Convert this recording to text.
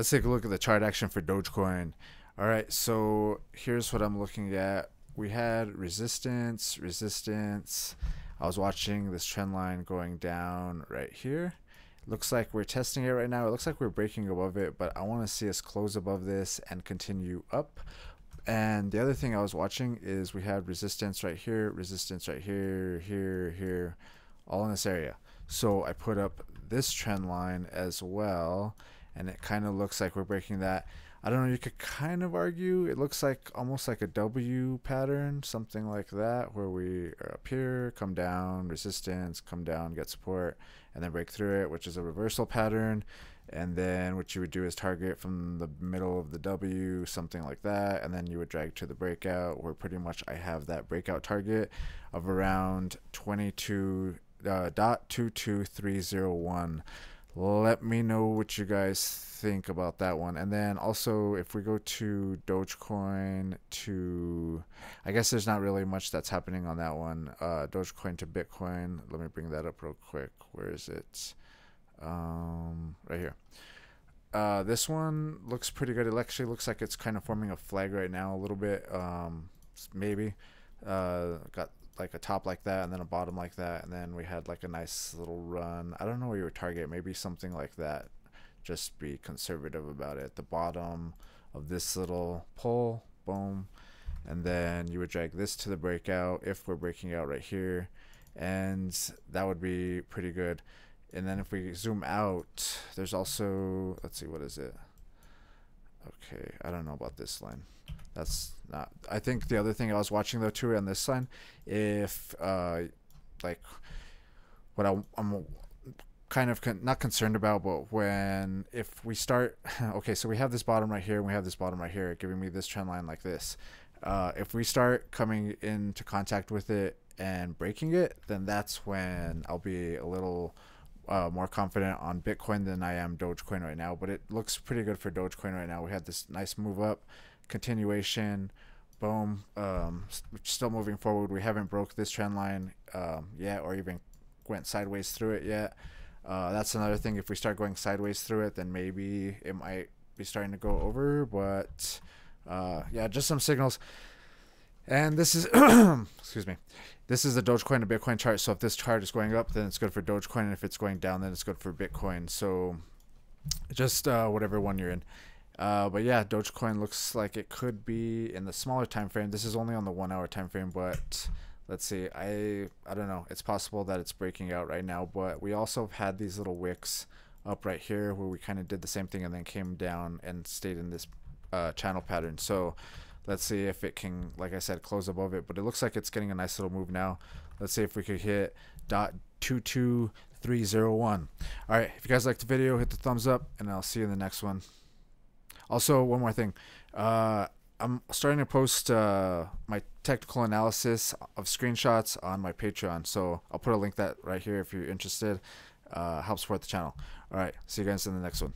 Let's take a look at the chart action for Dogecoin. All right, so here's what I'm looking at. We had resistance, resistance. I was watching this trend line going down right here. Looks like we're testing it right now. It looks like we're breaking above it, but I want to see us close above this and continue up. And the other thing I was watching is we had resistance right here, resistance right here, here, here, all in this area. So I put up this trend line as well and it kind of looks like we're breaking that. I don't know, you could kind of argue it looks like almost like a W pattern, something like that, where we are up here, come down, resistance, come down, get support, and then break through it, which is a reversal pattern. And then what you would do is target from the middle of the W, something like that, and then you would drag to the breakout, where pretty much I have that breakout target of around 22 uh, let me know what you guys think about that one. And then also if we go to dogecoin to i guess there's not really much that's happening on that one. Uh, dogecoin to bitcoin. Let me bring that up real quick. Where is it? Um, right here. Uh, this one looks pretty good. It actually looks like it's kind of forming a flag right now a little bit. Um, maybe. Uh, got like a top like that and then a bottom like that and then we had like a nice little run. I don't know where you would target maybe something like that. Just be conservative about it. The bottom of this little pull boom. And then you would drag this to the breakout if we're breaking out right here. And that would be pretty good. And then if we zoom out there's also let's see what is it okay i don't know about this line that's not. I think the other thing I was watching though too on this line, if uh, like what I, I'm kind of con- not concerned about, but when if we start, okay, so we have this bottom right here, and we have this bottom right here, giving me this trend line like this. Uh, if we start coming into contact with it and breaking it, then that's when I'll be a little uh, more confident on Bitcoin than I am Dogecoin right now. But it looks pretty good for Dogecoin right now. We had this nice move up continuation. Boom. Um, still moving forward. We haven't broke this trend line um, yet, or even went sideways through it yet. Uh, that's another thing. If we start going sideways through it, then maybe it might be starting to go over. But uh, yeah, just some signals. And this is, excuse me, this is the Dogecoin to Bitcoin chart. So if this chart is going up, then it's good for Dogecoin, and if it's going down, then it's good for Bitcoin. So just uh, whatever one you're in. Uh, but yeah, Dogecoin looks like it could be in the smaller time frame. This is only on the one hour time frame, but let's see. I I don't know. It's possible that it's breaking out right now, but we also had these little wicks up right here where we kind of did the same thing and then came down and stayed in this uh, channel pattern. So let's see if it can, like I said, close above it. But it looks like it's getting a nice little move now. Let's see if we could hit dot two two three zero one. All right. If you guys liked the video, hit the thumbs up, and I'll see you in the next one. Also, one more thing. Uh, I'm starting to post uh, my technical analysis of screenshots on my Patreon. So I'll put a link that right here if you're interested. Uh, help support the channel. All right. See you guys in the next one.